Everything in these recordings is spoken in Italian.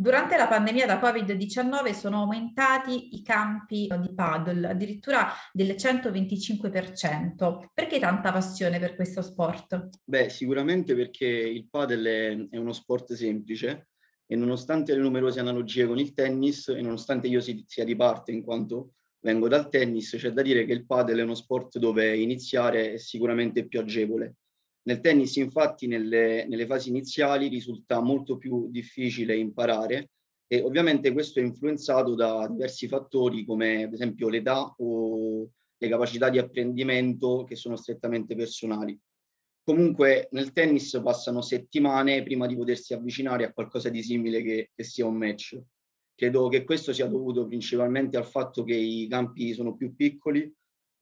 Durante la pandemia da Covid-19 sono aumentati i campi di paddle, addirittura del 125%. Perché tanta passione per questo sport? Beh, sicuramente perché il paddle è, uno sport semplice e nonostante le numerose analogie con il tennis e nonostante io sia di parte in quanto vengo dal tennis, c'è da dire che il paddle è uno sport dove iniziare è sicuramente più agevole nel tennis, infatti, nelle, nelle fasi iniziali risulta molto più difficile imparare e ovviamente questo è influenzato da diversi fattori come ad esempio l'età o le capacità di apprendimento che sono strettamente personali. Comunque nel tennis passano settimane prima di potersi avvicinare a qualcosa di simile che, che sia un match. Credo che questo sia dovuto principalmente al fatto che i campi sono più piccoli,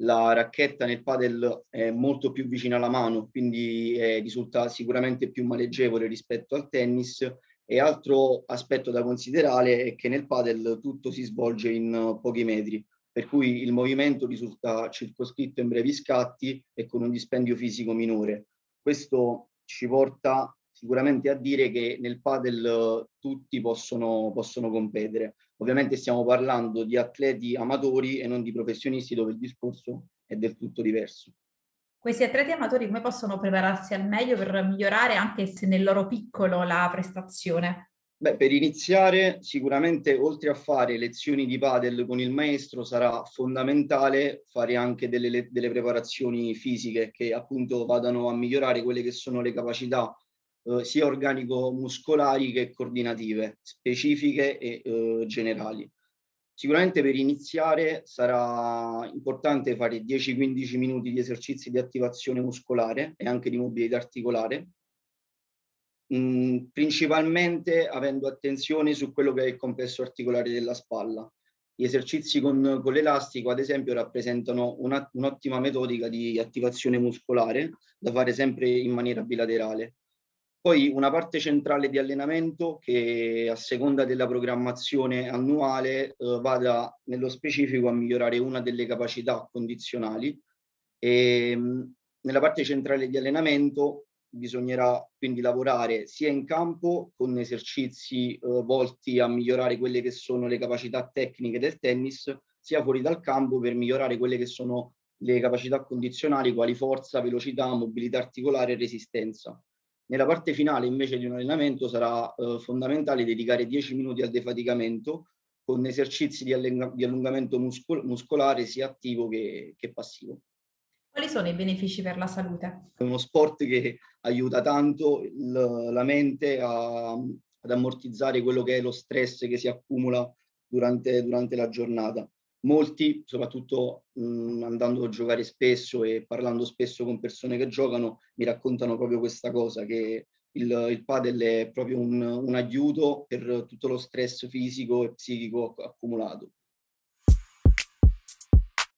la racchetta nel padel è molto più vicina alla mano, quindi eh, risulta sicuramente più maneggevole rispetto al tennis. E altro aspetto da considerare è che nel padel tutto si svolge in uh, pochi metri, per cui il movimento risulta circoscritto in brevi scatti e con un dispendio fisico minore. Questo ci porta sicuramente a dire che nel padel uh, tutti possono, possono competere. Ovviamente stiamo parlando di atleti amatori e non di professionisti dove il discorso è del tutto diverso. Questi atleti amatori come possono prepararsi al meglio per migliorare anche se nel loro piccolo la prestazione? Beh, per iniziare, sicuramente oltre a fare lezioni di padel con il maestro, sarà fondamentale fare anche delle, delle preparazioni fisiche che appunto vadano a migliorare quelle che sono le capacità eh, sia organico-muscolari che coordinative, specifiche e eh, generali. Sicuramente per iniziare sarà importante fare 10-15 minuti di esercizi di attivazione muscolare e anche di mobilità articolare, mm, principalmente avendo attenzione su quello che è il complesso articolare della spalla. Gli esercizi con, con l'elastico, ad esempio, rappresentano una, un'ottima metodica di attivazione muscolare da fare sempre in maniera bilaterale. Poi una parte centrale di allenamento che a seconda della programmazione annuale eh, vada nello specifico a migliorare una delle capacità condizionali. E, mh, nella parte centrale di allenamento bisognerà quindi lavorare sia in campo con esercizi eh, volti a migliorare quelle che sono le capacità tecniche del tennis, sia fuori dal campo per migliorare quelle che sono le capacità condizionali quali forza, velocità, mobilità articolare e resistenza. Nella parte finale invece di un allenamento sarà eh, fondamentale dedicare 10 minuti al defaticamento con esercizi di, di allungamento muscol muscolare sia attivo che, che passivo. Quali sono i benefici per la salute? È uno sport che aiuta tanto il, la mente a, ad ammortizzare quello che è lo stress che si accumula durante, durante la giornata molti, soprattutto mh, andando a giocare spesso e parlando spesso con persone che giocano, mi raccontano proprio questa cosa, che il, il padel è proprio un, un aiuto per tutto lo stress fisico e psichico accumulato.